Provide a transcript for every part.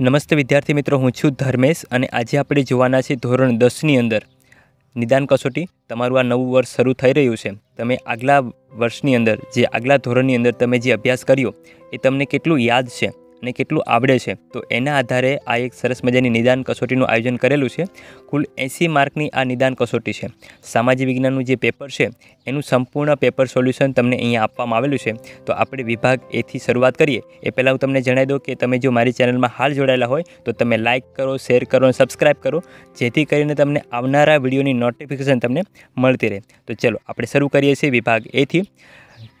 નમસ્તે વિદ્યાર્થી મિત્રો, હું છું ધર્મેશ અને આજે આપણે જોવાના છે ધોરણ દસની અંદર. નિદાન કસોટી, તમારું આ નવું વર્ષ શરૂ થઈ રહ્યું છે. તમે આગલા વર્ષની અંદર, જે આગલા ધોરણની અંદર તમે જે અભ્યાસ કર્યો, એ તમને કેટલું યાદ છે? અને કેટલું આવડે છે. તો એના આધારે આ એક સરસ મજાની નિદાન કસોટીનું આયોજન કરેલું છે. કુલ એંસી માર્કની આ નિદાન કસોટી છે. સામાજિક વિજ્ઞાનનું જે પેપર છે, એનું સંપૂર્ણ પેપર સોલ્યુશન તમને અહીંયા આપવામાં આવેલું છે. તો આપણે વિભાગ એથી શરૂઆત કરીએ. એ પહેલાં હું તમને જણાવી દઉં કે તમે જો મારી ચેનલમાં હાલ જોડાયેલા હોય, તો તમે લાઇક કરો, શેર કરો અને સબસ્ક્રાઈબ કરો. જેથી કરીને તમને આવનારા વિડીયોની નોટિફિકેશન તમને મળતી રહે. તો ચલો, આપણે શરૂ કરીએ છીએ વિભાગ એથી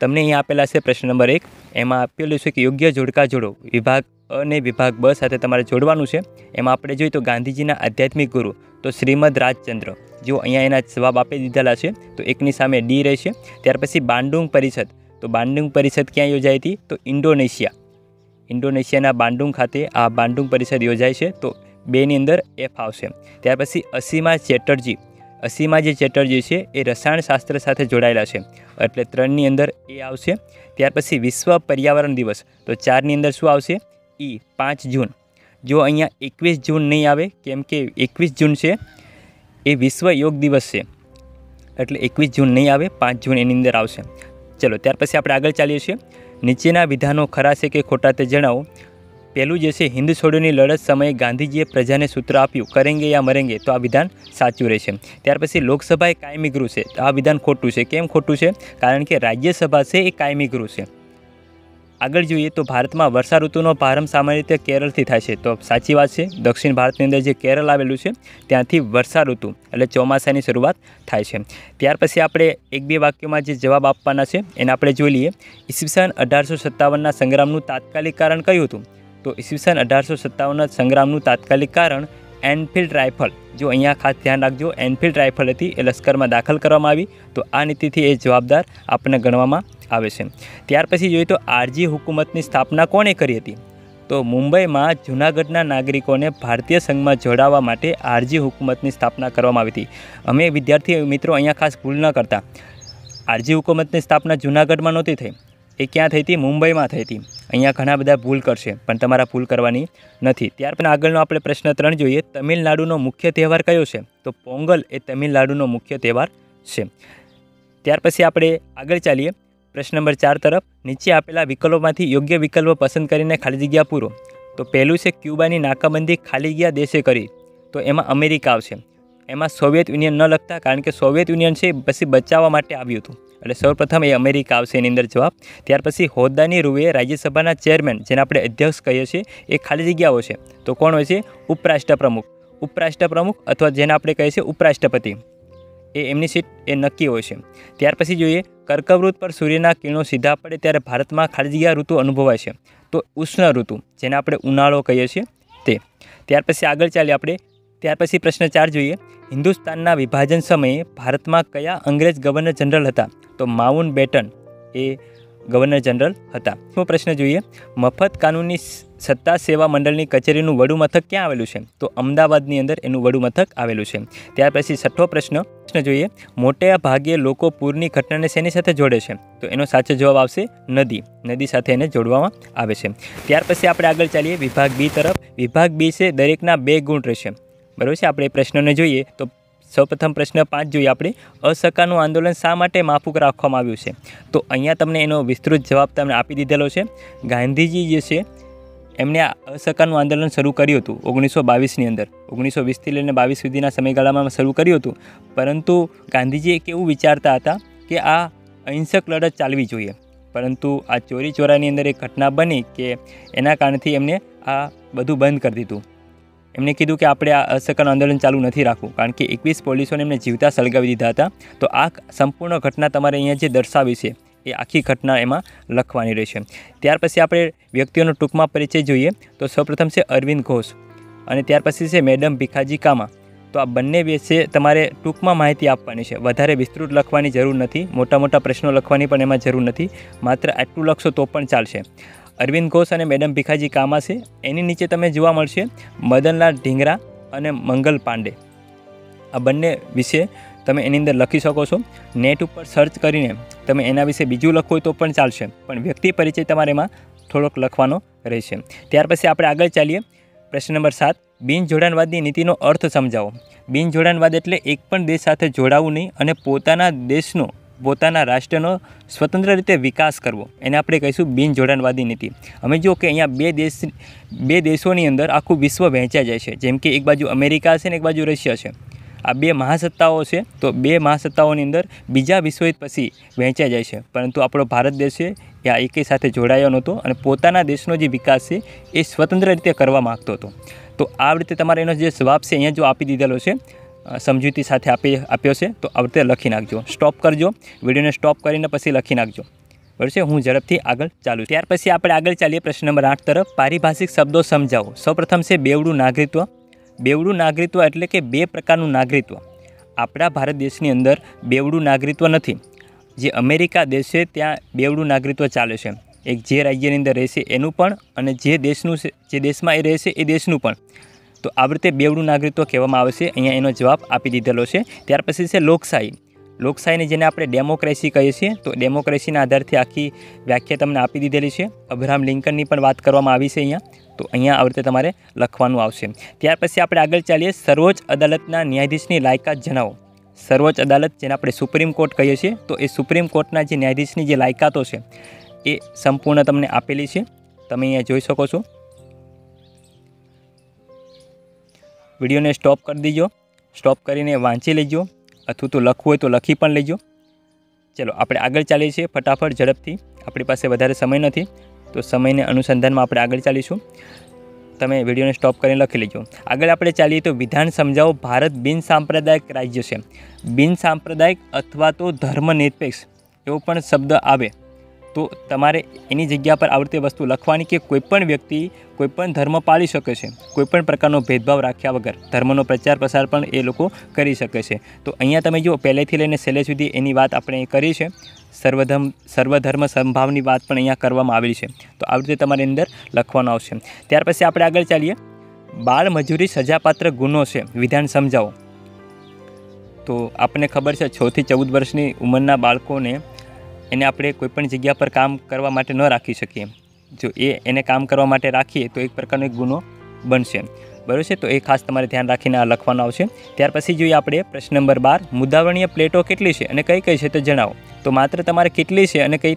તમને અહીંયા આપેલા છે પ્રશ્ન નંબર એક. એમાં આપેલું છે કે યોગ્ય જોડકા જોડો. વિભાગ અને વિભાગ બ સાથે તમારે જોડવાનું છે. એમાં આપણે જોઈએ તો ગાંધીજીના આધ્યાત્મિક ગુરુ, તો શ્રીમદ રાજચંદ્ર. જો અહીંયા એના જવાબ આપી દીધેલા છે, તો એકની સામે ડી રહેશે ત્યાર પછી બાંડુંગ પરિષદ. તો બાંડુંગ પરિષદ ક્યાં યોજાઈ હતી? તો ઇન્ડોનેશિયા. ઇન્ડોનેશિયાના બાંડુંગ ખાતે આ બાંડુંગ પરિષદ યોજાય છે. તો બેની અંદર એફ આવશે. ત્યાર પછી અસીમા ચેટર્જી. અસીમા જે ચેટર્જી છે એ રસાયણશાસ્ત્ર સાથે જોડાયેલા છે. એટલે ત્રણની અંદર એ આવશે. ત્યાર પછી વિશ્વ પર્યાવરણ દિવસ. તો ચારની અંદર શું આવશે? ઈ પાંચ જૂન. જો અહીંયા એકવીસ જૂન નહીં આવે, કેમ કે એકવીસ જૂન છે, એ વિશ્વ યોગ દિવસ છે. એટલે એકવીસ જૂન નહીં આવે, પાંચ જૂન એની અંદર આવશે. ચલો, ત્યાર પછી આપણે આગળ ચાલીએ છીએ. નીચેના વિધાનો ખરા છે કે ખોટા તે જણાવો. પહેલું જે છે, હિન્દ છોડોની લડત સમયે ગાંધીજીએ પ્રજાને સૂત્ર આપ્યું, કરેંગે યા મરેંગે? તો આ વિધાન સાચું રહેશે. ત્યાર પછી લોકસભા એ કાયમી ગૃહ છે. તો આ વિધાન ખોટું છે. કેમ ખોટું છે? કારણ કે રાજ્યસભા છે એ કાયમી ગૃહ છે. આગળ જોઈએ તો ભારતમાં વર્ષા ઋતુનો પ્રારંભ સામાન્ય રીતે કેરળથી થાય છે. તો સાચી વાત છે, દક્ષિણ ભારતની અંદર જે કેરળ આવેલું છે, ત્યાંથી વર્ષા ઋતુ એટલે ચોમાસાની શરૂઆત થાય છે. ત્યાર પછી આપણે એક બે વાક્યોમાં જે જવાબ આપવાના છે, એને આપણે જોઈ લઈએ. ઈસવીસન અઢારસો સત્તાવનના સંગ્રામનું તાત્કાલિક કારણ કયું હતું? તો ઈસવીસન અઢારસો સત્તાવનના સંગ્રામનું તાત્કાલિક કારણ એનફિલ્ડ રાઇફલ. જો અહીંયા ખાસ ધ્યાન રાખજો, એનફિલ્ડ રાઇફલ હતી, એ લશ્કરમાં દાખલ કરવામાં આવી. તો આ નીતિથી એ જવાબદાર આપણને ગણવામાં આવે છે. ત્યાર પછી જોઈએ તો આરજી હુકુમતની સ્થાપના કોણે કરી હતી? તો મુંબઈમાં જૂનાગઢના નાગરિકોને ભારતીય સંઘમાં જોડાવા માટે આરજી હુકુમતની સ્થાપના કરવામાં આવી હતી. અમે વિદ્યાર્થી મિત્રો અહીંયા ખાસ ભૂલ ન કરતા. આરજી હુકુમતની સ્થાપના જૂનાગઢમાં નહોતી થઈ. એ ક્યાં થઈ હતી? મુંબઈમાં થઈ હતી. અહીંયા ઘણા બધા ભૂલ કરશે, પણ તમારા ભૂલ કરવાની નથી. ત્યાર પછી આગળનો આપણે પ્રશ્ન ત્રણ જોઈએ. તમિલનાડુનો મુખ્ય તહેવાર કયો છે? તો પોંગલ એ તમિલનાડુનો મુખ્ય તહેવાર છે. ત્યાર પછી આપણે આગળ ચાલીએ. પ્રશ્ન નંબર ચાર તરફ, નીચે આપેલા વિકલ્પોમાંથી યોગ્ય વિકલ્પ પસંદ કરીને ખાલી જગ્યા પૂરો. તો પહેલું છે ક્યુબાની નાકાબંધી ખાલી ગયા દેશે કરી. તો એમાં અમેરિકા આવશે. એમાં સોવિયત યુનિયન ન લખતા કારણ કે સોવિયત યુનિયન છે પછી બચાવવા માટે આવ્યું હતું. એટલે સૌપ્રથમ એ અમેરિકા આવશે એની અંદર જવાબ. ત્યાર પછી હોદ્દાની રૂએ રાજ્યસભાના ચેરમેન, જેને આપણે અધ્યક્ષ કહીએ છીએ, એ ખાલી જગ્યાઓ છે. તો કોણ હોય છે? ઉપરાષ્ટ્ર પ્રમુખ ઉપરાષ્ટ્ર પ્રમુખ અથવા જેને આપણે કહીએ છીએ ઉપરાષ્ટ્રપતિ. એ એમની સીટ એ નક્કી હોય છે. ત્યાર પછી જોઈએ, કર્કવૃત પર સૂર્યના કિરણો સીધા પડે ત્યારે ભારતમાં ખાલી જગ્યા ઋતુ અનુભવાય છે. તો ઉષ્ણ ઋતુ, જેને આપણે ઉનાળો કહીએ છીએ, તે. ત્યાર પછી આગળ ચાલીએ આપણે ત્યાર પછી પ્રશ્ન ચાર જોઈએ. હિન્દુસ્તાનના વિભાજન સમયે ભારતમાં કયા અંગ્રેજ ગવર્નર જનરલ હતા? તો માઉન્ટ બેટન એ ગવર્નર જનરલ હતા. શું પ્રશ્ન જોઈએ? મફત કાનૂની સત્તા સેવા મંડળની કચેરીનું વડુ મથક ક્યાં આવેલું છે? તો અમદાવાદની અંદર એનું વડું મથક આવેલું છે. ત્યાર પછી છઠ્ઠો પ્રશ્ન પ્રશ્ન જોઈએ. મોટે ભાગે લોકો પૂરની ઘટનાને શેની સાથે જોડે છે? તો એનો સાચો જવાબ આવશે નદી. નદી સાથે એને જોડવામાં આવે છે. ત્યાર પછી આપણે આગળ ચાલીએ. વિભાગ બી તરફ. વિભાગ બી છે દરેકના બે ગુણ રહેશે. બરાબર છે? આપણે એ પ્રશ્નોને જોઈએ તો સૌપ્રથમ પ્રશ્ન પાંચ જોઈએ આપણે. અસહકારનું આંદોલન શા માટે માફુક રાખવામાં આવ્યું છે? તો અહીંયા તમને એનો વિસ્તૃત જવાબ તમને આપી દીધેલો છે. ગાંધીજી જે છે, એમણે આ અસહકારનું આંદોલન શરૂ કર્યું હતું ઓગણીસો બાવીસની અંદર. ઓગણીસો વીસથી લઈને બાવીસ સુધીના સમયગાળામાં શરૂ કર્યું હતું. પરંતુ ગાંધીજી એક એવું વિચારતા હતા કે આ અહિંસક લડત ચાલવી જોઈએ? પરંતુ આ ચોરી ચોરાની અંદર એક ઘટના બની કે એના કારણથી એમને આ બધું બંધ કરી દીધું. એમણે કીધું કે આપણે આ અસહકારનું આંદોલન ચાલુ નથી રાખવું, કારણ કે એકવીસ પોલીસોને એમને જીવતા સળગાવી દીધા હતા. તો આ સંપૂર્ણ ઘટના તમારે અહીંયા જે દર્શાવી છે, એ આખી ઘટના એમાં લખવાની રહેશે. ત્યાર પછી આપણે વ્યક્તિઓનો ટૂંકમાં પરિચય જોઈએ. તો સૌપ્રથમ છે અરવિંદ ઘોષ અને ત્યાર પછી છે મેડમ ભીખાજી કામા. તો આ બંને વિશે તમારે ટૂંકમાં માહિતી આપવાની છે. વધારે વિસ્તૃત લખવાની જરૂર નથી. મોટા મોટા પ્રશ્નો લખવાની પણ એમાં જરૂર નથી. માત્ર આટલું લખશો તો પણ ચાલશે. અરવિંદ ઘોષ અને મેડમ ભીખાજી કામા છે. એની નીચે તમે જોવા મળશે મદનલાલ ઢીંગરા અને મંગલ પાંડે. આ બંને વિશે તમે એની અંદર લખી શકો છો. નેટ ઉપર સર્ચ કરીને તમે એના વિશે બીજું હોય તો પણ ચાલશે. પણ વ્યક્તિ પરિચય તમારે એમાં થોડોક લખવાનો રહેશે. ત્યાર પછી આપણે આગળ ચાલીએ. પ્રશ્ન નંબર સાત. બિનજોડાણવાદની નીતિનો અર્થ સમજાવો. બિનજોડાણવાદ એટલે એક પણ દેશ સાથે જોડાવું નહીં અને પોતાના દેશનો પોતાના રાષ્ટ્રનો સ્વતંત્ર રીતે વિકાસ કરવો. એને આપણે કહીશું બિનજોડાણવાદી નીતિ. અમે જુઓ કે અહીંયા બે દેશ, બે દેશોની અંદર આખું વિશ્વ વહેંચ્યા જાય છે. જેમ કે એક બાજુ અમેરિકા છે ને એક બાજુ રશિયા છે. આ બે મહાસત્તાઓ છે તો બે મહાસત્તાઓની અંદર બીજા વિશ્વયુદ્ધ પછી વહેંચાઈ જાય છે. પરંતુ આપણો ભારત દેશ છે એ આ એકે સાથે જોડાયો નહોતો અને પોતાના દેશનો જે વિકાસ છે એ સ્વતંત્ર રીતે કરવા માગતો હતો. તો આ રીતે તમારે એનો જે જવાબ છે, અહીંયા જો આપી દીધેલો છે સમજૂતી સાથે આપી આપ્યો છે, તો આ લખી નાખજો. સ્ટોપ કરજો. વિડીયોને સ્ટોપ કરીને પછી લખી નાખજો. બરાબર છે? હું ઝડપથી આગળ ચાલુ ત્યાર પછી આપણે આગળ ચાલીએ પ્રશ્ન નંબર આઠ તરફ. પારિભાષિક શબ્દો સમજાવો. સૌપ્રથમ છે બેવડું નાગરિકત્વ બેવડું નાગરિકત્વ એટલે કે બે પ્રકારનું નાગરિકત્વ આપણા ભારત દેશની અંદર બેવડું નાગરિકત્વ નથી. જે અમેરિકા દેશ છે, ત્યાં બેવડું નાગરિકત્વ ચાલે છે. એક જે રાજ્યની અંદર રહેશે એનું પણ અને જે દેશનું છે જે દેશમાં એ રહેશે એ દેશનું પણ. તો આવી રીતે બેવડું નાગરિકત્વ કહેવામાં આવે છે. અહીંયા એનો જવાબ આપી દીધેલો છે. ત્યાર પછી છે લોકશાહી. લોકશાહીને જેને આપણે ડેમોક્રેસી કહીએ છીએ, તો ડેમોક્રેસીના આધારથી આખી વ્યાખ્યા તમને આપી દીધેલી છે. અબ્રાહમ લિંકનની પણ વાત કરવામાં આવી છે અહીંયા. તો અહીંયા આવી રીતે તમારે લખવાનું આવશે. ત્યાર પછી આપણે આગળ ચાલીએ. સર્વોચ્ચ અદાલતના ન્યાયાધીશની લાયકાત જણાવો. સર્વોચ્ચ અદાલત, જેને આપણે સુપ્રીમ કોર્ટ કહીએ છીએ, તો એ સુપ્રીમ કોર્ટના જે ન્યાયાધીશની જે લાયકાતો છે, એ સંપૂર્ણ તમને આપેલી છે. તમે અહીંયા જોઈ શકો છો. વિડીયોને સ્ટોપ કરી દીજો. સ્ટોપ કરીને વાંચી લેજો. અથવા તો લખવું હોય તો લખી પણ લેજો. ચલો, આપણે આગળ ચાલીએ છીએ ફટાફટ ઝડપથી. આપણી પાસે વધારે સમય નથી. તો સમયને અનુસંધાનમાં આપણે આગળ ચાલીશું. તમે વિડીયોને સ્ટોપ કરીને લખી લેજો. આગળ આપણે ચાલીએ તો વિધાન સમજાવો ભારત બિનસાંપ્રદાયિક રાજ્ય છે. બિનસાંપ્રદાયિક અથવા તો ધર્મનિરપેક્ષ. એવો પણ શબ્દ આવે. તો તમારે એની જગ્યા પર આવી રીતે વસ્તુ લખવાની કે કોઈપણ વ્યક્તિ કોઈપણ ધર્મ પાળી શકે છે કોઈપણ પ્રકારનો ભેદભાવ રાખ્યા વગર ધર્મનો પ્રચાર પ્રસાર પણ એ લોકો કરી શકે છે. તો અહીંયા તમે જુઓ, પહેલેથી લઈને છેલ્લે સુધી એની વાત આપણે કરી છે. સર્વધર્મ સર્વધર્મ સંભાવની વાત પણ અહીંયા કરવામાં આવેલી છે. તો આવી રીતે તમારી અંદર લખવાનું આવશે. ત્યાર પછી આપણે આગળ ચાલીએ. બાળ મજૂરી સજાપાત્ર ગુનો છે. વિધાન સમજાવો. તો આપણને ખબર છે છથી ચૌદ વર્ષની ઉંમરના બાળકોને એને આપણે કોઈપણ જગ્યા પર કામ કરવા માટે ન રાખી શકીએ. જો એ એને કામ કરવા માટે રાખીએ, તો એક પ્રકારનો એક ગુનો બનશે. બરાબર છે? તો એ ખાસ તમારે ધ્યાન રાખીને આ લખવાનું આવશે. ત્યાર પછી જોઈએ આપણે પ્રશ્ન નંબર બાર, મુદ્દાવણીય પ્લેટો કેટલી છે અને કઈ કઈ છે તે જણાવો. તો માત્ર તમારે કેટલી છે અને કઈ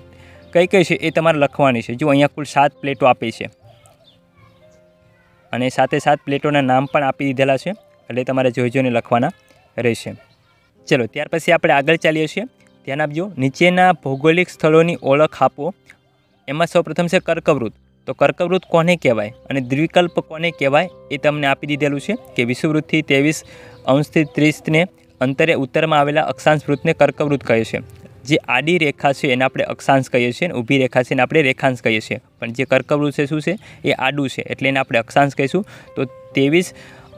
કઈ કઈ છે એ તમારે લખવાની છે. જો અહીંયા કુલ સાત પ્લેટો આપી છે. અને સાથે સાત પ્લેટોના નામ પણ આપી દીધેલા છે. એટલે તમારે જોઈ જોઈને લખવાના રહેશે. ચલો, ત્યાર પછી આપણે આગળ ચાલીએ છીએ. ધ્યાન આપજો. નીચેના ભૌગોલિક સ્થળોની ઓળખ આપો. એમાં સૌપ્રથમ છે કર્કવૃત. તો કર્કવૃત કોને કહેવાય? અને દ્વિકલ્પ કોને કહેવાય? એ તમને આપી દીધેલું છે કે વિષુવવૃત્તથી ત્રેવીસ અંશથી ત્રીસને અંતરે ઉત્તરમાં આવેલા અક્ષાંશ વૃત્તને કર્કવૃત કહે છે. જે આડી રેખા છે એને આપણે અક્ષાંશ કહીએ છીએ અને ઊભી રેખા છે એને આપણે રેખાંશ કહીએ છીએ. પણ જે કર્કવૃત છે શું છે? એ આડું છે એટલે એને આપણે અક્ષાંશ કહીશું. તો ત્રેવીસ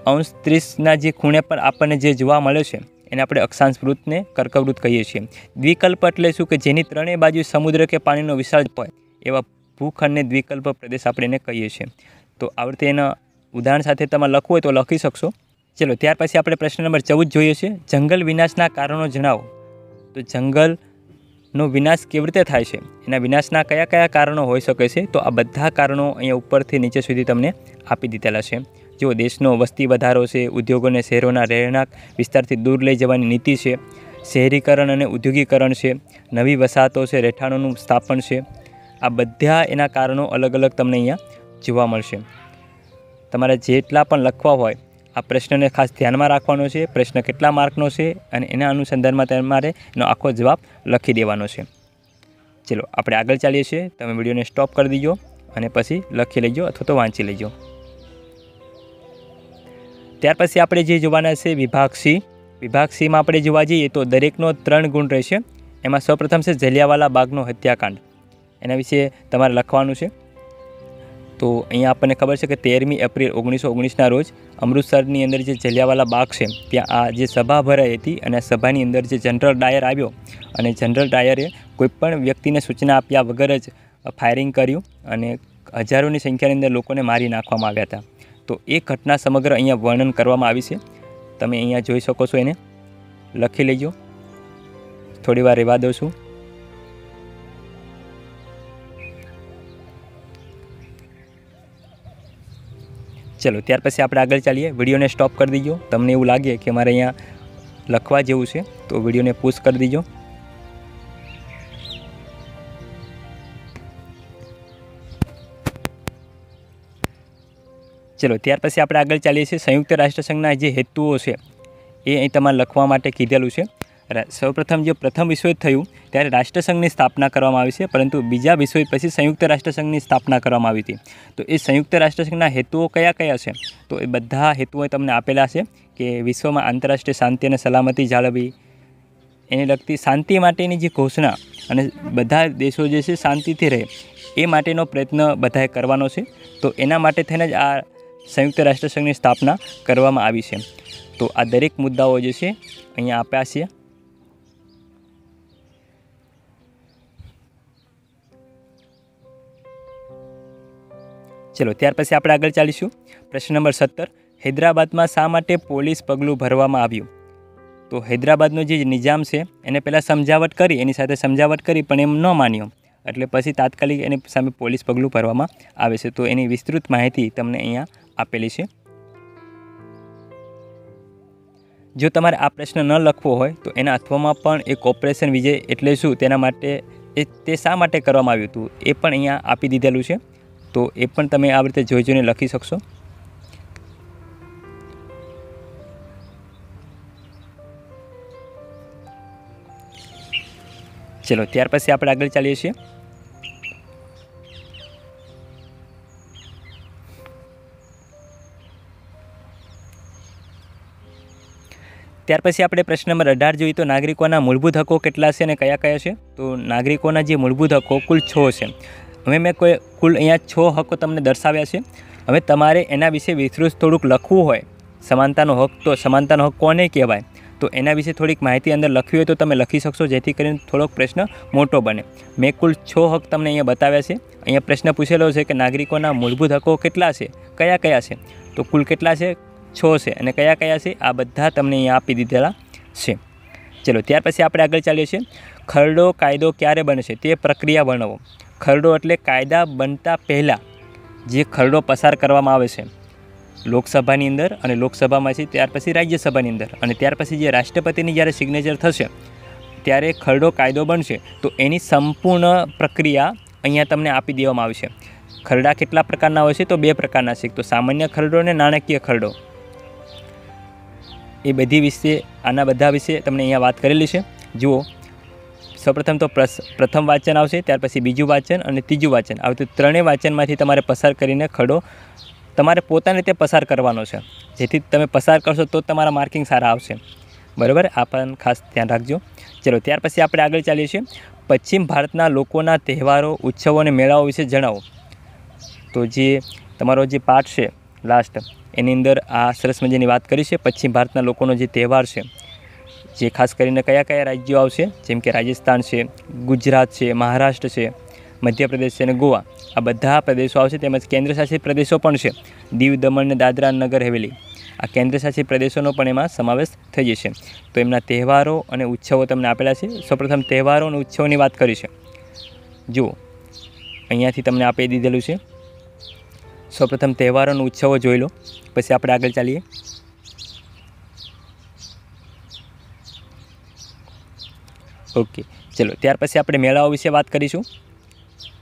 અંશ ત્રીસના જે ખૂણે પર આપણને જે જોવા મળે છે એને આપણે અક્ષાંશ વૃત્તને કર્કવૃત્ત કહીએ છીએ. દ્વિકલ્પ એટલે શું? કે જેની ત્રણેય બાજુ સમુદ્ર કે પાણીનો વિશાળ હોય, એવા ભૂખંડને દ્વિકલ્પ પ્રદેશ આપણે એને કહીએ છીએ. તો આવડતે એના ઉદાહરણ સાથે તમે લખવું હોય તો લખી શકશો. ચલો, ત્યાર પછી આપણે પ્રશ્ન નંબર ચૌદ જોઈએ છે. જંગલ વિનાશના કારણો જણાવો. તો જંગલનો વિનાશ કેવી રીતે થાય છે? એના વિનાશના કયા કયા કારણો હોઈ શકે છે? તો આ બધા કારણો અહીંયા ઉપરથી નીચે સુધી તમને આપી દીધેલા છે. જો દેશનો વસ્તી વધારો છે, ઉદ્યોગોને શહેરોના રહેણાંક વિસ્તારથી દૂર લઈ જવાની નીતિ છે, શહેરીકરણ અને ઉદ્યોગીકરણ છે, નવી વસાહતો છે, રહેઠાણોનું સ્થાપન છે, આ બધા એના કારણો અલગ અલગ તમને અહીંયા જોવા મળશે. તમારે જેટલા પણ લખવા હોય, આ પ્રશ્નને ખાસ ધ્યાનમાં રાખવાનો છે, પ્રશ્ન કેટલા માર્કનો છે અને એના અનુસંધાનમાં તમારે એનો આખો જવાબ લખી દેવાનો છે. ચલો, આપણે આગળ ચાલીએ છીએ. તમે વિડીયોને સ્ટોપ કરી દીજો અને પછી લખી લેજો અથવા તો વાંચી લેજો. ત્યાર પછી આપણે જે જોવાના છે વિભાગ સી વિભાગ સીમાં આપણે જોવા જઈએ તો દરેકનો ત્રણ ગુણ રહેશે. એમાં સૌપ્રથમ છે જલિયાવાલા બાગનો હત્યાકાંડ. એના વિશે તમારે લખવાનું છે. તો અહીંયા આપણને ખબર છે કે તેરમી એપ્રિલ ઓગણીસો ઓગણીસના રોજ અમૃતસરની અંદર જે જલિયાવાલા બાગ છે, ત્યાં આ જે સભા ભરાઈ હતી અને સભાની અંદર જે જનરલ ડાયર આવ્યો અને જનરલ ડાયરે કોઈપણ વ્યક્તિને સૂચના આપ્યા વગર જ ફાયરિંગ કર્યું અને હજારોની સંખ્યાની અંદર લોકોને મારી નાખવામાં આવ્યા હતા. તો એ ઘટના સમગ્ર અહીંયા વર્ણન કરવામાં આવી છે. તમે અહીંયા જોઈ શકો છો એને. લખી લેજો. થોડી વાર રહેવા દઉં છું. ચલો, ત્યાર પછી આપણે આગળ ચાલીએ. વિડીયોને સ્ટોપ કરી દીજો. તમને એવું લાગે કે મારે અહીંયા લખવા જેવું છે, તો વિડીયોને પુશ કરી દીજો. ચલો, ત્યાર પછી આપણે આગળ ચાલીએ છીએ. સંયુક્ત રાષ્ટ્રસંઘના જે હેતુઓ છે, એ અહીં તમારે લખવા માટે કીધેલું છે. રા- સૌપ્રથમ જે પ્રથમ વિશ્વયુદ્ધ થયું, ત્યારે રાષ્ટ્રસંઘની સ્થાપના કરવામાં આવી છે, પરંતુ બીજા વિશ્વયુદ્ધ પછી સંયુક્ત રાષ્ટ્રસંઘની સ્થાપના કરવામાં આવી હતી. તો એ સંયુક્ત રાષ્ટ્રસંઘના હેતુઓ કયા કયા છે? તો એ બધા હેતુઓ તમને આપેલા છે કે વિશ્વમાં આંતરરાષ્ટ્રીય શાંતિ અને સલામતી જાળવવી, એને લગતી શાંતિ માટેની જે ઘોષણા અને બધા દેશો જે છે શાંતિથી રહે, એ માટેનો પ્રયત્ન બધાએ કરવાનો છે. તો એના માટે થઈને જ આ સંયુક્ત રાષ્ટ્રસંઘની સ્થાપના કરવામાં આવી છે. તો આ દરેક મુદ્દાઓ જે છે, અહીંયા આપ્યા છે. ચલો, ત્યાર પછી આપણે આગળ ચાલીશું. પ્રશ્ન નંબર સત્તર. હૈદરાબાદમાં શા માટે પોલીસ પગલું ભરવામાં આવ્યું? તો હૈદરાબાદનો જે નિજામ છે, એને પહેલાં સમજાવટ કરી, એની સાથે સમજાવટ કરી, પણ એમ ન માન્યો. એટલે પછી તાત્કાલિક એની સામે પોલીસ પગલું ભરવામાં આવે છે. તો એની વિસ્તૃત માહિતી તમને અહીંયા આપેલી છે. જો તમારે આ પ્રશ્ન ન લખવો હોય, તો એના અથવામાં પણ એક ઓપરેશન વિજય એટલે શું તેના માટે એ તે શા માટે કરવામાં આવ્યું હતું, એ પણ અહીંયા આપી દીધેલું છે. તો એ પણ તમે આ રીતે જોઈ જોઈને લખી શકશો. ચલો, ત્યાર પછી આપણે આગળ ચાલીએ છીએ. ત્યાર પછી આપણે પ્રશ્ન નંબર અઢાર જોઈએ તો નાગરિકોના મૂળભૂત હકો કેટલા છે અને કયા કયા છે? તો નાગરિકોના જે મૂળભૂત હકો કુલ છ છે. હવે મેં કોઈ કુલ અહીંયા છ હકો તમને દર્શાવ્યા છે. હવે તમારે એના વિશે વિસ્તૃત થોડુંક લખવું હોય. સમાનતાનો હક તો સમાનતાનો હક કોને કહેવાય? તો એના વિશે થોડીક માહિતી અંદર લખવી હોય તો તમે લખી શકશો, જેથી કરીને થોડોક પ્રશ્ન મોટો બને. મેં કુલ છ હક તમને અહીંયા બતાવ્યા છે. અહીંયા પ્રશ્ન પૂછેલો છે કે નાગરિકોના મૂળભૂત હકો કેટલા છે? કયા કયા છે? તો કુલ કેટલા છે? છ છે અને કયા કયા છે? આ બધા તમને અહીંયા આપી દીધેલા છે. ચલો, ત્યાર પછી આપણે આગળ ચાલીએ છીએ. ખરડો કાયદો ક્યારે બનશે તે પ્રક્રિયા વર્ણવો. ખરડો એટલે કાયદા બનતા પહેલાં જે ખરડો પસાર કરવામાં આવે છે, લોકસભાની અંદર અને લોકસભામાંથી ત્યાર પછી રાજ્યસભાની અંદર. અને ત્યાર પછી જે રાષ્ટ્રપતિની જ્યારે સિગ્નેચર થશે, ત્યારે ખરડો કાયદો બનશે. તો એની સંપૂર્ણ પ્રક્રિયા અહીંયા તમને આપી દેવામાં આવશે ખરડા કેટલા પ્રકારના હોય છે? તો બે પ્રકારના છે. તો સામાન્ય ખરડો અને નાણાકીય ખરડો. એ બધી વિશે, આના બધા વિશે તમને અહીંયા વાત કરેલી છે. જુઓ, સૌપ્રથમ તો પ્રથમ વાંચન આવશે, ત્યાર પછી બીજું વાંચન અને ત્રીજું વાંચન. આ તો ત્રણેય વાંચનમાંથી તમારે પસાર કરીને ખડો, તમારે પોતાની રીતે પસાર કરવાનો છે. જેથી તમે પસાર કરશો તો તમારા માર્કિંગ સારા આવશે. બરાબર? આ પણ ખાસ ધ્યાન રાખજો. ચલો, ત્યાર પછી આપણે આગળ ચાલીએ છીએ. પશ્ચિમ ભારતના લોકોના તહેવારો, ઉત્સવો અને મેળાઓ વિશે જણાવો. તો જે તમારો જે પાઠ છે લાસ્ટ. એની અંદર આ સરસ મજાની વાત કરી છે, પશ્ચિમ ભારતના લોકોનો જે તહેવાર છે, જે ખાસ કરીને કયા કયા રાજ્યો આવશે? જેમ કે રાજસ્થાન છે, ગુજરાત છે, મહારાષ્ટ્ર છે, મધ્યપ્રદેશ છે અને ગોવા. આ બધા પ્રદેશો આવશે, તેમજ કેન્દ્રશાસિત પ્રદેશો પણ છે, દીવ, દમણ અને દાદરા નગર હવેલી. આ કેન્દ્રશાસિત પ્રદેશોનો પણ એમાં સમાવેશ થઈ જશે. તો એમના તહેવારો અને ઉત્સવો તમને આપેલા છે. સૌપ્રથમ તહેવારો અને ઉત્સવોની વાત કરી છે. જુઓ, અહીંયાથી તમને આપી દીધેલું છે. સૌપ્રથમ તહેવારોનો ઉત્સવો જોઈ લો. પછી આપણે આગળ ચાલીએ. ઓકે, ચલો, ત્યાર પછી આપણે મેળાઓ વિશે વાત કરીશું.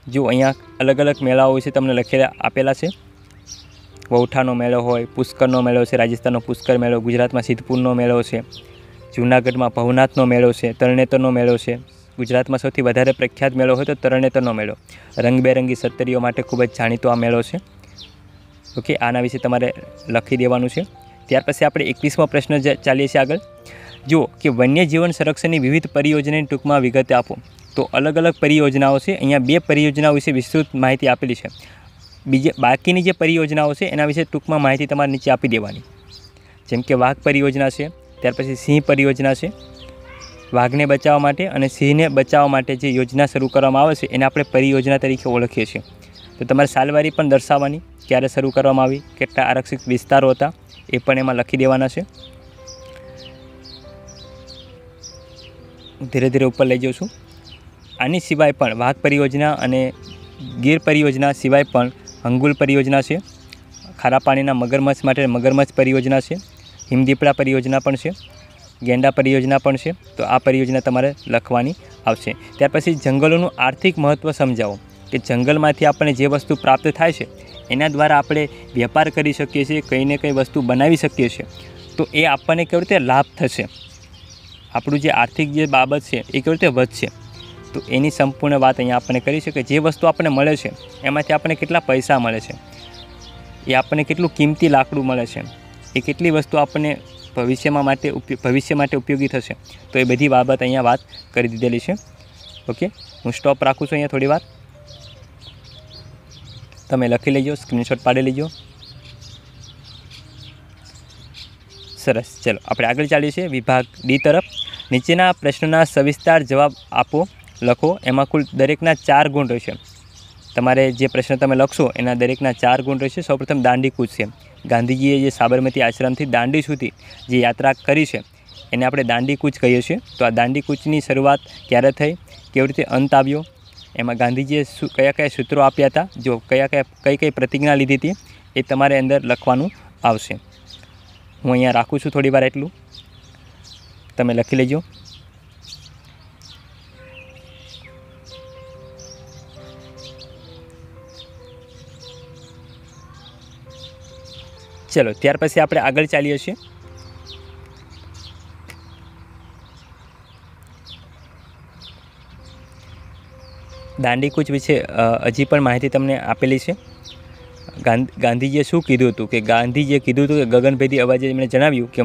જો અહીંયા અલગ અલગ મેળાઓ વિશે તમને લખેલા આપેલા છે. વૌઠાનો મેળો હોય, પુષ્કરનો મેળો છે, રાજસ્થાનનો પુષ્કર મેળો, ગુજરાતમાં સિદ્ધપુરનો મેળો છે, જૂનાગઢમાં ભવનાથનો મેળો છે, તરણેતરનો મેળો છે. ગુજરાતમાં સૌથી વધારે પ્રખ્યાત મેળો હોય તો તરણેતરનો મેળો. રંગબેરંગી સત્તરીઓ માટે ખૂબ જ જાણીતો આ મેળો છે. ઓકે, આના વિશે તમારે લખી દેવાનું છે. ત્યાર પછી આપણે એકવીસમો પ્રશ્ન જ- ચાલીએ છીએ આગળ. જુઓ કે વન્યજીવન સંરક્ષણની વિવિધ પરિયોજનાની ટૂંકમાં વિગતે આપો. તો અલગ અલગ પરિયોજનાઓ છે, અહીંયા બે પરિયોજનાઓ વિશે વિસ્તૃત માહિતી આપેલી છે. બીજે, બાકીની જે પરિયોજનાઓ છે, એના વિશે ટૂંકમાં માહિતી તમારે નીચે આપી દેવાની. જેમ કે વાઘ પરિયોજના છે, ત્યાર પછી સિંહ પરિયોજના છે. વાઘને બચાવવા માટે અને સિંહને બચાવવા માટે જે યોજના શરૂ કરવામાં આવે છે, એને આપણે પરિયોજના તરીકે ઓળખીએ છીએ. તો તમારે સાલવારી પણ દર્શાવવાની, ક્યારે શરૂ કરવામાં આવી, કેટલા આરક્ષિત વિસ્તારો હતા, એ પણ એમાં લખી દેવાના છે. ધીરે ધીરે ઉપર લઈ જાઉં છું આની સિવાય પણ વાઘ પરિયોજના અને ગીર પરિયોજના સિવાય પણ હંગુલ પરિયોજના છે, ખારા પાણીના મગરમચ્છ માટે મગરમચ્છ પરિયોજના છે, હિમદીપડા પરિયોજના પણ છે, ગેંડા પરિયોજના પણ છે, તો આ પરિયોજના તમારે લખવાની આવશે. ત્યાર પછી જંગલોનું આર્થિક મહત્ત્વ સમજાવો. કે જંગલમાંથી આપણને જે વસ્તુ પ્રાપ્ત થાય છે, એના દ્વારા આપણે વેપાર કરી શકીએ છીએ, કંઈ ને કંઈ વસ્તુ બનાવી શકીએ છીએ, તો એ આપણને કેવી રીતે લાભ થશે? આપણું જે આર્થિક જે બાબત છે, એ કેવી રીતે વધશે? તો એની સંપૂર્ણ વાત અહીંયા આપણને કરી છે જે વસ્તુ આપણને મળે છે, એમાંથી આપણને કેટલા પૈસા મળે છે? એ આપણને કેટલું કિંમતી લાકડું મળે છે? એ કેટલી વસ્તુ આપણને ભવિષ્યમાં માટે ભવિષ્ય માટે ઉપયોગી થશે? તો એ બધી બાબત અહીંયા વાત કરી દીધેલી છે. ઓકે? હું સ્ટોપ રાખું છું અહીંયા થોડી વાર. તમે લખી લેજો સ્ક્રીનશોટ પાડી લેજો. સરસ, ચલો, આપણે આગળ ચાલીએ છીએ. વિભાગ ડી તરફ. નીચેના પ્રશ્નોના સવિસ્તાર જવાબ આપો, લખો. એમાં કુલ દરેકના ચાર ગુણ રહેશે. તમારે જે પ્રશ્ન તમે લખશો, એના દરેકના ચાર ગુણ રહેશે. સૌપ્રથમ દાંડી કૂચ છે. ગાંધીજીએ જે સાબરમતી આશ્રમથી દાંડી સુધી જે યાત્રા કરી છે, એને આપણે દાંડી કૂચ કહીએ છીએ. તો આ દાંડી કૂચની શરૂઆત ક્યારે થઈ? કેવી રીતે અંત આવ્યો? એમાં ગાંધીજીએ શું કયા કયા સૂત્રો આપ્યા હતા, જો કયા કયા, કઈ કઈ પ્રતિજ્ઞા લીધી હતી, એ તમારે અંદર લખવાનું આવશે. હું અહીંયા રાખું છું થોડી વાર એટલું. તમે લખી લેજો. ચલો, ત્યાર પછી આપણે આગળ ચાલીએ છીએ. દાંડીકૂચ વિશે હજી પણ માહિતી તમને આપેલી છે. ગાંધ ગાંધીજીએ શું કીધું હતું કે, ગાંધીજીએ કીધું હતું કે, ગગનભેદી અવાજે એમણે જણાવ્યું કે,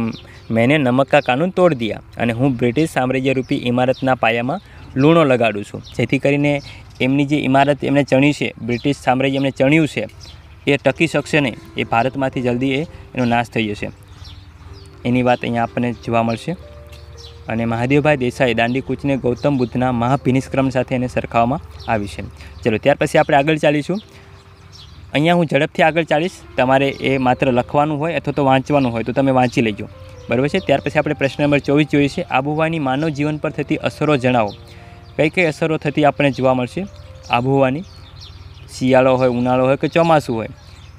મેને નમક કા કાનૂન તોડ દિયા અને હું બ્રિટિશ સામ્રાજ્યરૂપી ઇમારતના પાયામાં લૂણો લગાડું છું. જેથી કરીને એમની જે ઇમારત એમણે ચણી છે, બ્રિટિશ સામ્રાજ્ય એમણે ચણ્યું છે, એ ટકી શકશે નહીં. એ ભારતમાંથી જલ્દી એ એનો નાશ થઈ જશે. એની વાત અહીંયા આપણને જોવા મળશે. અને મહાદેવભાઈ દેસાઈ દાંડી કૂચને ગૌતમ બુદ્ધના મહાભિનિષ્ક્રમ સાથે એને સરખાવવામાં આવી છે. ચલો, ત્યાર પછી આપણે આગળ ચાલીશું. અહીંયા હું ઝડપથી આગળ ચાલીશ. તમારે એ માત્ર લખવાનું હોય અથવા તો વાંચવાનું હોય તો તમે વાંચી લેજો. બરાબર છે? ત્યાર પછી આપણે પ્રશ્ન નંબર ચોવીસ જોઈએ છે આબોહવાની માનવ જીવન પર થતી અસરો જણાવો. કઈ કઈ અસરો થતી આપણને જોવા મળશે? આબોહવાની, શિયાળો હોય, ઉનાળો હોય કે ચોમાસું હોય?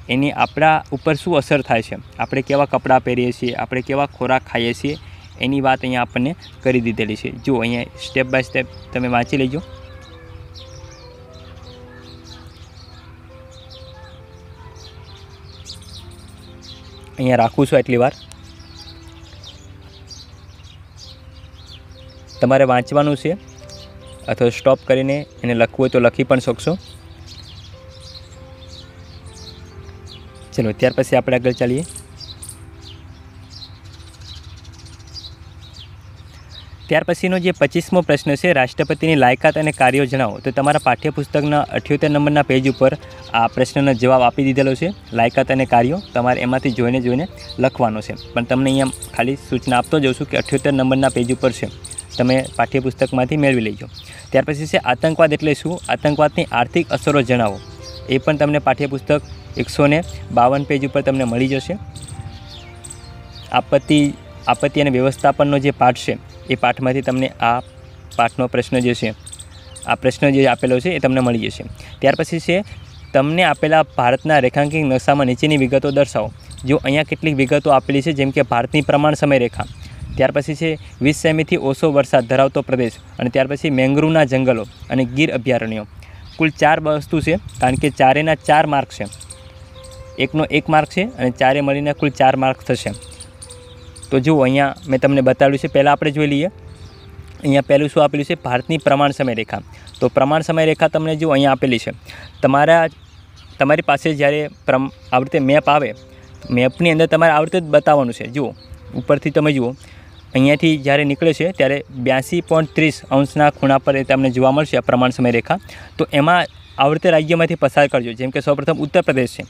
એની આપણા ઉપર શું અસર થાય છે? આપણે કેવા કપડાં પહેરીએ છીએ? આપણે કેવા ખોરાક ખાઈએ છીએ? એની વાત અહીંયા આપણને કરી દીધેલી છે. જો અહીંયા સ્ટેપ બાય સ્ટેપ તમે વાંચી લેજો. અહીંયા રાખું છું એટલી વાર. તમારે વાંચવાનું છે અથવા સ્ટોપ કરીને એને લખવું હોય તો લખી પણ શકશો. ચલો, ત્યાર પછી આપણે આગળ ચાલીએ. ત્યાર પછીનો જે પચીસમો પ્રશ્ન છે, રાષ્ટ્રપતિની લાયકાત અને કાર્યો જણાવો તો તમારા પાઠ્યપુસ્તકના અઠ્યોતેર નંબરના પેજ ઉપર આ પ્રશ્નનો જવાબ આપી દીધેલો છે. લાયકાત અને કાર્યો તમારે એમાંથી જોઈને જોઈને લખવાનો છે. પણ તમને અહીંયા ખાલી સૂચના આપતો જાઉં છું કે અઠ્યોતેર નંબરના પેજ ઉપર છે. તમે પાઠ્યપુસ્તકમાંથી મેળવી લેજો. ત્યાર પછી છે, આતંકવાદ એટલે શું? આતંકવાદની આર્થિક અસરો જણાવો. એ પણ તમને પાઠ્યપુસ્તક એકસો બાવન પેજ ઉપર તમને મળી જશે. આપત્તિ આપત્તિ અને વ્યવસ્થાપનનો જે પાઠ છે એ પાઠમાંથી તમને આ પાઠનો પ્રશ્ન જે છે, આ પ્રશ્ન જે આપેલો છે એ તમને મળી જશે. ત્યાર પછી છે, તમને આપેલા ભારતના રેખાંકિત નકશામાં નીચેની વિગતો દર્શાવો. જો અહીંયા કેટલીક વિગતો આપેલી છે, જેમ કે ભારતની પ્રમાણ સમય રેખા. ત્યાર પછી છે વીસ સેમીથી ઓછો વરસાદ ધરાવતો પ્રદેશ અને ત્યાર પછી મેંગ્રુવના જંગલો અને ગીર અભયારણ્યો. કુલ ચાર વસ્તુ છે, કારણ કે ચારેના ચાર માર્ક છે. એકનો એક માર્ક છે અને ચારે મળીને કુલ ચાર માર્ક થશે. તો જુઓ, અહીંયા મેં તમને બતાવ્યું છે. પહેલાં આપણે જોઈ લઈએ. અહીંયા પહેલું શું આપેલું છે? ભારતની પ્રમાણ સમય રેખા તો પ્રમાણ સમય રેખા તમને જો અહીંયા આપેલી છે. તમારા, તમારી પાસે જ્યારે પ્રમ આવડતે મેપ આવે, મેપની અંદર તમારે આવડતે જ બતાવવાનું છે. જુઓ, ઉપરથી તમે જુઓ. અહીંયાથી જ્યારે નીકળે છે, ત્યારે બ્યાસી પોઈન્ટ ત્રીસ અંશના ખૂણા પર એ તમને જોવા મળશે આ પ્રમાણ સમય રેખા તો એમાં આવડતે રાજ્યમાંથી પસાર કરજો. જેમ કે સૌપ્રથમ ઉત્તર પ્રદેશ છે.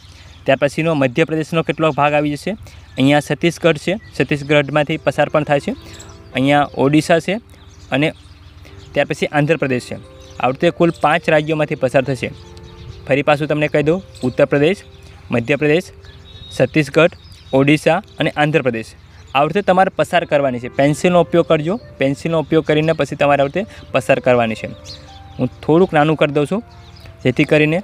ત્યાર પછીનો મધ્યપ્રદેશનો કેટલો ભાગ આવી જશે? અહીંયા છત્તીસગઢ છે. છત્તીસગઢમાંથી પસાર પણ થાય છે. અહીંયા ઓડિશા છે અને ત્યાર પછી આંધ્રપ્રદેશ છે. રીતે કુલ પાંચ રાજ્યોમાંથી પસાર થશે. ફરી પાછું તમને કહી દઉં. ઉત્તર પ્રદેશ મધ્યપ્રદેશ, છત્તીસગઢ, ઓડિશા અને આંધ્રપ્રદેશ. આ રીતે તમારે પસાર કરવાની છે. પેન્સિલનો ઉપયોગ કરજો. પેન્સિલનો ઉપયોગ કરીને પછી તમારે આ પસાર કરવાની છે. હું થોડુંક નાનું કરી દઉં છું. જેથી કરીને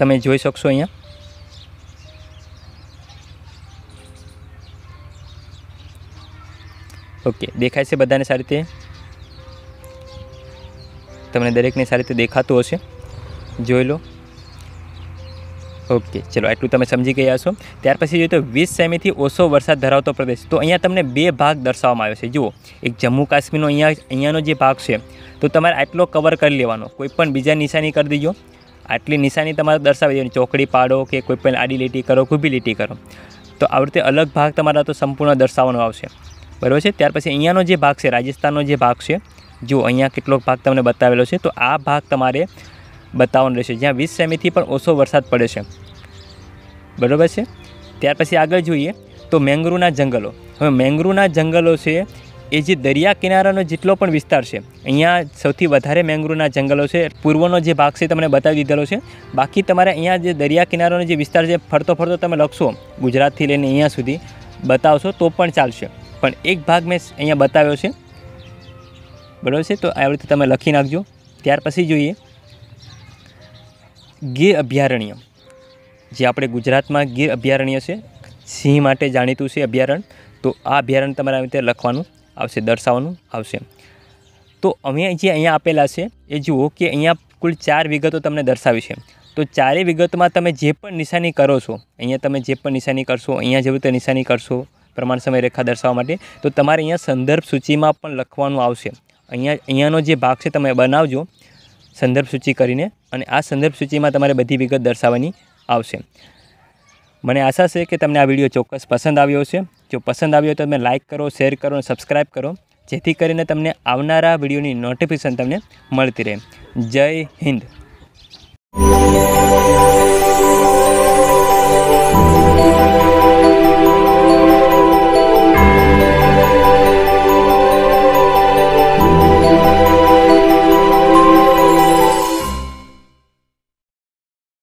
તમે જોઈ શકશો અહીંયા. ઓકે, દેખાય છે બધાને સારી રીતે? તમને દરેકને સારી રીતે દેખાતું હશે. જોઈ લો. ઓકે, ચલો, આટલું તમે સમજી ગયા છો. ત્યાર પછી જોઈએ તો વીસ સેમીથી ઓછો વરસાદ ધરાવતો પ્રદેશ. તો અહીંયા તમને બે ભાગ દર્શાવવામાં આવ્યો છે. જુઓ, એક જમ્મુ કાશ્મીરનો અહીંયા, અહીંયાનો જે ભાગ છે, તો તમારે આટલો કવર કરી લેવાનો. કોઈ પણ બીજા નિશાની કરી દેજો. આટલી નિશાની તમારે દર્શાવી દેવાની ચોકડી પાડો કે કોઈ પણ આડી લીટી કરો ખૂબી લીટી કરો. તો આવી રીતે અલગ ભાગ તમારા તો સંપૂર્ણ દર્શાવવાનો આવશે. બરાબર છે? ત્યાર પછી અહીંયાનો જે ભાગ છે, રાજસ્થાનનો જે ભાગ છે, જો અહીંયા કેટલોક ભાગ તમને બતાવેલો છે, તો આ ભાગ તમારે બતાવવાનો રહેશે. જ્યાં વીસ સેમીથી પણ ઓછો વરસાદ પડે છે. બરાબર છે? ત્યાર પછી આગળ જોઈએ તો મેંગ્રુના જંગલો. હવે મેંગ્રુના જંગલો છે એ જે દરિયા કિનારાનો જેટલો પણ વિસ્તાર છે, અહીંયા સૌથી વધારે મેંગ્રુના જંગલો છે. પૂર્વનો જે ભાગ છે તમને બતાવી દીધેલો છે. બાકી તમારે અહીંયા જે દરિયા કિનારાનો જે વિસ્તાર છે, ફરતો ફરતો તમે લખશો ગુજરાતથી લઈને અહીંયા સુધી, બતાવશો તો પણ ચાલશે. પણ એક ભાગ મેં અહીંયા બતાવ્યો છે. બરાબર છે? તો આવી રીતે તમે લખી નાખજો. ત્યાર પછી જોઈએ. ગીર અભયારણ્ય. જે આપણે ગુજરાતમાં ગીર અભયારણ્ય છે, સિંહ માટે જાણીતું છે અભયારણ્ય તો આ અભયારણ્ય તમારે આવી રીતે લખવાનું. આવશે, દર્શાવવાનું આવશે. તો અમે જે અહીંયા આપેલા છે, એ જુઓ કે અહીંયા કુલ ચાર વિગતો તમને દર્શાવી છે. તો ચારેય વિગતમાં તમે જે પણ નિશાની કરો છો, અહીંયા તમે જે પણ નિશાની કરશો, અહીંયા જેવી રીતે નિશાની કરશો, પ્રમાણ સમય, રેખા દર્શાવવા માટે, તો તમારે અહીંયા સંદર્ભ સૂચિમાં પણ લખવાનું આવશે. અહીંયા, અહીંયાનો જે ભાગ છે તમે બનાવજો, સંદર્ભ સૂચિ કરીને, અને આ સંદર્ભ સૂચિમાં તમારે બધી વિગત દર્શાવવાની આવશે. મને આશા છે કે તમને આ વીડિયો ચોક્કસ પસંદ આવ્યો છે જો પસંદ આવ્યો તો તમે લાઇક કરો, શેર કરો અને સબસ્ક્રાઈબ કરો. જેથી કરીને તમને આવનારા વિડીયોની નોટિફિકેશન તમને મળતી રહે. જય હિન્દ.